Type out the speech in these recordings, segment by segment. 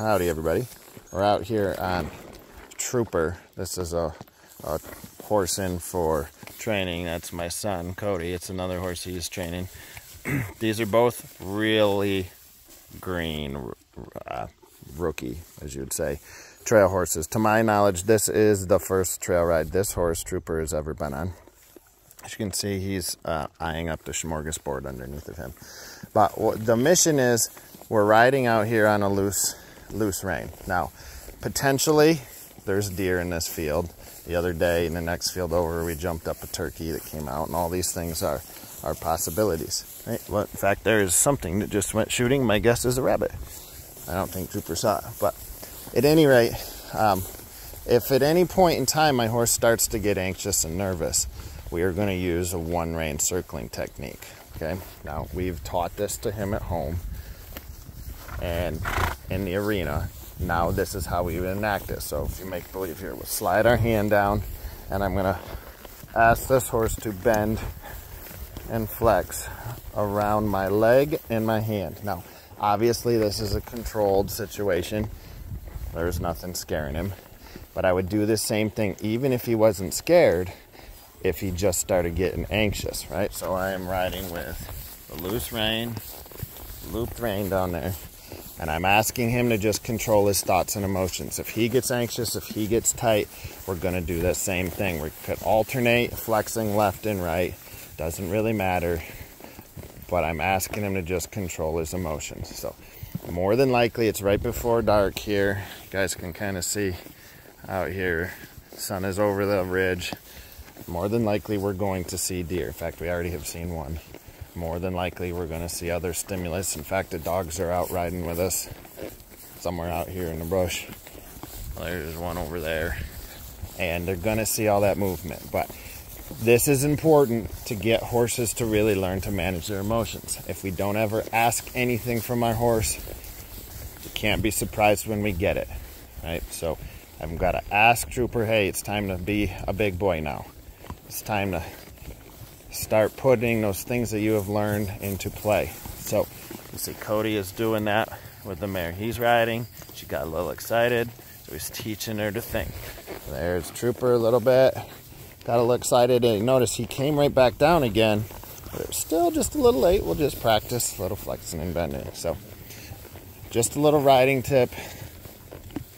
howdy everybody. We're out here on Trooper. This is a, a horse in for training. That's my son, Cody. It's another horse he's training. These are both really green, uh, rookie, as you would say, trail horses. To my knowledge, this is the first trail ride this horse, Trooper, has ever been on. As you can see, he's uh, eyeing up the smorgasbord underneath of him. But the mission is we're riding out here on a loose, loose rein. Now, potentially, there's deer in this field. The other day, in the next field over, we jumped up a turkey that came out, and all these things are, are possibilities. Right? Well, in fact, there is something that just went shooting. My guess is a rabbit. I don't think Trooper saw it. But at any rate, um, if at any point in time my horse starts to get anxious and nervous, we are going to use a one rein circling technique. Okay, now we've taught this to him at home and in the arena. Now this is how we would enact it. So if you make believe here, we'll slide our hand down and I'm to ask this horse to bend and flex around my leg and my hand. Now, obviously this is a controlled situation. There's nothing scaring him. But I would do the same thing even if he wasn't scared if he just started getting anxious, right? So I am riding with the loose rein, looped rein down there, and I'm asking him to just control his thoughts and emotions. If he gets anxious, if he gets tight, we're going to do the same thing. We could alternate flexing left and right, doesn't really matter, but I'm asking him to just control his emotions. So more than likely, it's right before dark here. You guys can kind of see out here. Sun is over the ridge more than likely we're going to see deer. In fact, we already have seen one. More than likely we're going to see other stimulus. In fact, the dogs are out riding with us somewhere out here in the brush. There's one over there. And they're going to see all that movement. But this is important to get horses to really learn to manage their emotions. If we don't ever ask anything from our horse, we can't be surprised when we get it. Right? So I've got to ask Trooper, hey, it's time to be a big boy now it's time to start putting those things that you have learned into play. So you see Cody is doing that with the mare he's riding. She got a little excited, so he's teaching her to think. There's Trooper a little bit. Got a little excited and notice he came right back down again. But still just a little late. We'll just practice a little flexing and bending. So just a little riding tip.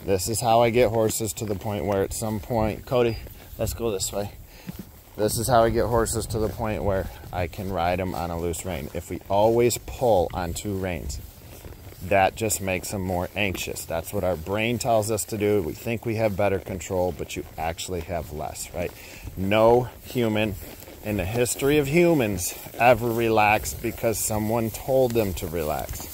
This is how I get horses to the point where at some point, Cody, let's go this way this is how I get horses to the point where I can ride them on a loose rein. If we always pull on two reins, that just makes them more anxious. That's what our brain tells us to do. We think we have better control, but you actually have less, right? No human in the history of humans ever relaxed because someone told them to relax.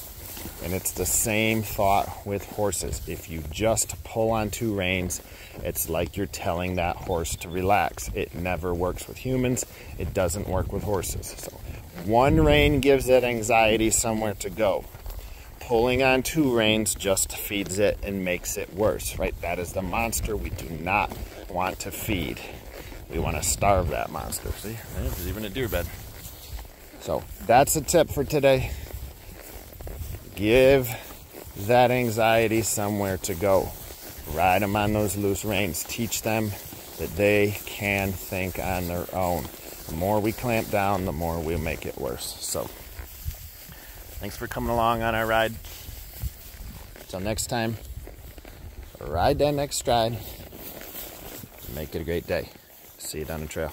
And it's the same thought with horses. If you just pull on two reins, it's like you're telling that horse to relax. It never works with humans, it doesn't work with horses. So, one rein gives it anxiety somewhere to go. Pulling on two reins just feeds it and makes it worse, right? That is the monster we do not want to feed. We want to starve that monster. See, there's even a deer bed. So that's a tip for today. Give that anxiety somewhere to go. Ride them on those loose reins. Teach them that they can think on their own. The more we clamp down, the more we'll make it worse. So, thanks for coming along on our ride. Until next time, ride that next stride. Make it a great day. See you down the trail.